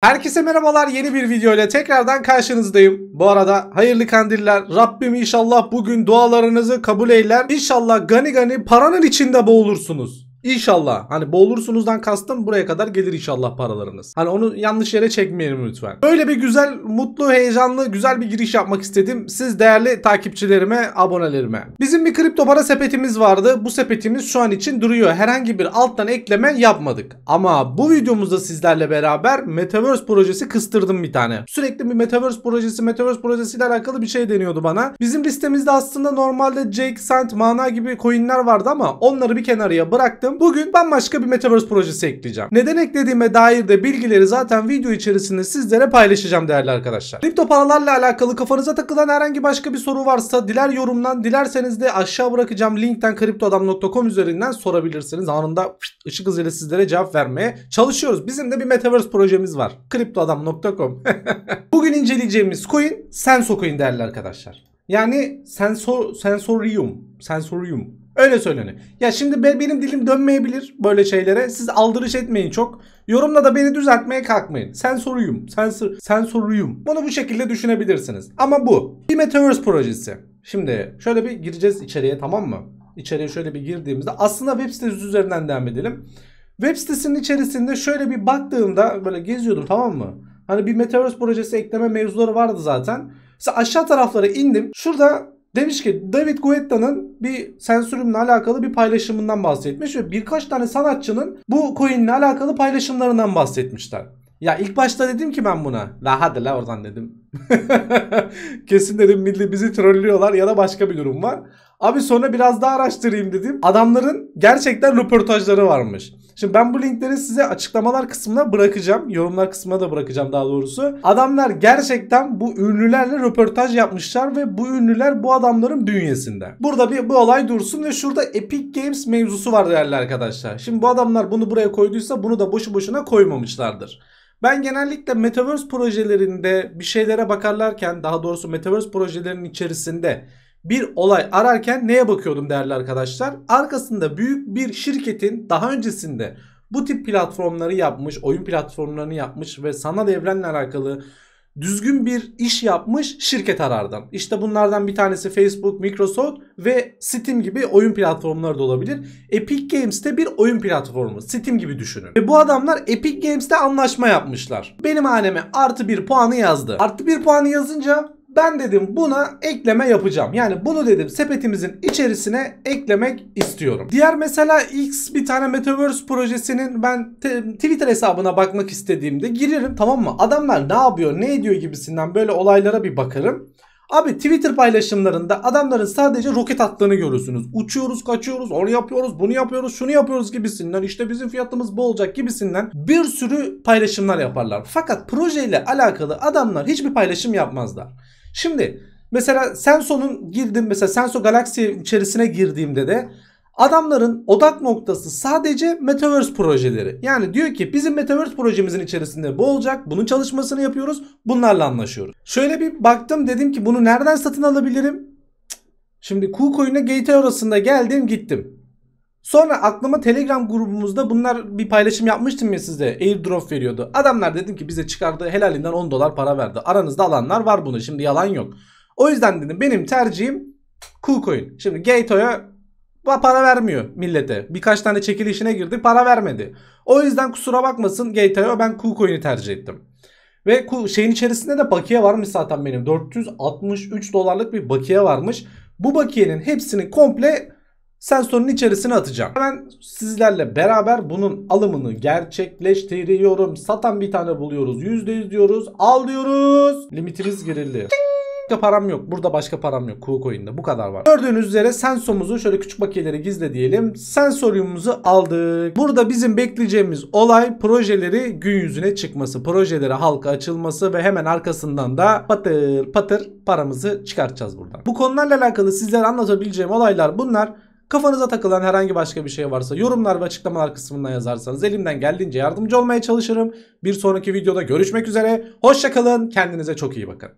Herkese merhabalar yeni bir video ile tekrardan karşınızdayım. Bu arada hayırlı kandiller. Rabbim inşallah bugün dualarınızı kabul eyler. İnşallah gani gani paranın içinde boğulursunuz. İnşallah. Hani boğulursunuzdan kastım buraya kadar gelir inşallah paralarınız. Hani onu yanlış yere çekmeyelim lütfen. Böyle bir güzel, mutlu, heyecanlı, güzel bir giriş yapmak istedim. Siz değerli takipçilerime, abonelerime. Bizim bir kripto para sepetimiz vardı. Bu sepetimiz şu an için duruyor. Herhangi bir alttan ekleme yapmadık. Ama bu videomuzda sizlerle beraber Metaverse projesi kıstırdım bir tane. Sürekli bir Metaverse projesi, Metaverse projesiyle alakalı bir şey deniyordu bana. Bizim listemizde aslında normalde Jake, Sant, Mana gibi coinler vardı ama onları bir kenarıya bıraktım. Bugün bambaşka bir Metaverse projesi ekleyeceğim. Neden eklediğime dair de bilgileri zaten video içerisinde sizlere paylaşacağım değerli arkadaşlar. Kripto paralarla alakalı kafanıza takılan herhangi başka bir soru varsa diler yorumdan dilerseniz de aşağı bırakacağım linkten kriptoadam.com üzerinden sorabilirsiniz. Anında ışık hızıyla sizlere cevap vermeye çalışıyoruz. Bizim de bir Metaverse projemiz var. kriptoadam.com Bugün inceleyeceğimiz coin Senso coin değerli arkadaşlar. Yani sensor, sensorium, sensorium Öyle söyleniyor. Ya şimdi benim dilim dönmeyebilir böyle şeylere. Siz aldırış etmeyin çok. Yorumla da beni düzeltmeye kalkmayın. Sensoruyum. Sensor, sensoruyum. Bunu bu şekilde düşünebilirsiniz. Ama bu bir Metaverse projesi. Şimdi şöyle bir gireceğiz içeriye tamam mı? İçeriye şöyle bir girdiğimizde aslında web sitesi üzerinden devam edelim. Web sitesinin içerisinde şöyle bir baktığımda böyle geziyordum tamam mı? Hani bir Metaverse projesi ekleme mevzuları vardı zaten. Mesela aşağı taraflara indim. Şurada Demiş ki David Guetta'nın bir sensörümle alakalı bir paylaşımından bahsetmiş ve birkaç tane sanatçının bu coin'le alakalı paylaşımlarından bahsetmişler. Ya ilk başta dedim ki ben buna. La hadi la oradan dedim. Kesin dedim milli bizi trollüyorlar ya da başka bir durum var. Abi sonra biraz daha araştırayım dedim. Adamların gerçekten röportajları varmış. Şimdi ben bu linkleri size açıklamalar kısmına bırakacağım. Yorumlar kısmına da bırakacağım daha doğrusu. Adamlar gerçekten bu ünlülerle röportaj yapmışlar ve bu ünlüler bu adamların bünyesinde. Burada bir bu olay dursun ve şurada Epic Games mevzusu var değerli arkadaşlar. Şimdi bu adamlar bunu buraya koyduysa bunu da boşu boşuna koymamışlardır. Ben genellikle Metaverse projelerinde bir şeylere bakarlarken daha doğrusu Metaverse projelerinin içerisinde bir olay ararken neye bakıyordum değerli arkadaşlar? Arkasında büyük bir şirketin daha öncesinde bu tip platformları yapmış, oyun platformlarını yapmış ve sanal evrenle alakalı düzgün bir iş yapmış şirket arardım. İşte bunlardan bir tanesi Facebook, Microsoft ve Steam gibi oyun platformları da olabilir. Epic Games de bir oyun platformu. Steam gibi düşünün. Ve bu adamlar Epic Games'te anlaşma yapmışlar. Benim haneme artı bir puanı yazdı. Artı bir puanı yazınca ben dedim buna ekleme yapacağım. Yani bunu dedim sepetimizin içerisine eklemek istiyorum. Diğer mesela X bir tane Metaverse projesinin ben Twitter hesabına bakmak istediğimde girerim tamam mı? Adamlar ne yapıyor ne ediyor gibisinden böyle olaylara bir bakarım. Abi Twitter paylaşımlarında adamların sadece roket attığını görürsünüz. Uçuyoruz, kaçıyoruz, onu yapıyoruz, bunu yapıyoruz, şunu yapıyoruz gibisinden. İşte bizim fiyatımız bu olacak gibisinden bir sürü paylaşımlar yaparlar. Fakat projeyle alakalı adamlar hiçbir paylaşım yapmazlar. Şimdi mesela Senso'nun girdim mesela Senso Galaxy içerisine girdiğimde de adamların odak noktası sadece Metaverse projeleri. Yani diyor ki bizim Metaverse projemizin içerisinde bu olacak. Bunun çalışmasını yapıyoruz. Bunlarla anlaşıyoruz. Şöyle bir baktım dedim ki bunu nereden satın alabilirim? Şimdi KuCoin'e GT arasında geldim gittim. Sonra aklıma Telegram grubumuzda bunlar bir paylaşım yapmıştım ya sizde. Airdrop veriyordu. Adamlar dedim ki bize çıkardı helalinden 10 dolar para verdi. Aranızda alanlar var bunu. Şimdi yalan yok. O yüzden dedim benim tercihim KuCoin. Şimdi Gato'ya para vermiyor millete. Birkaç tane çekilişine girdi para vermedi. O yüzden kusura bakmasın Gato'ya ben KuCoin'i tercih ettim. Ve şeyin içerisinde de bakiye varmış zaten benim. 463 dolarlık bir bakiye varmış. Bu bakiyenin hepsini komple sensörün içerisine atacağım. Ben sizlerle beraber bunun alımını gerçekleştiriyorum. Satan bir tane buluyoruz. %100 diyoruz. Al diyoruz. Limitimiz girildi. Başka param yok. Burada başka param yok. KuCoin'de bu kadar var. Gördüğünüz üzere sensomuzu şöyle küçük bakiyeleri gizle diyelim. Sensoryumumuzu aldık. Burada bizim bekleyeceğimiz olay projeleri gün yüzüne çıkması. Projelere halka açılması ve hemen arkasından da patır patır paramızı çıkartacağız buradan. Bu konularla alakalı sizlere anlatabileceğim olaylar bunlar. Kafanıza takılan herhangi başka bir şey varsa yorumlar ve açıklamalar kısmından yazarsanız elimden geldiğince yardımcı olmaya çalışırım. Bir sonraki videoda görüşmek üzere. Hoşçakalın. Kendinize çok iyi bakın.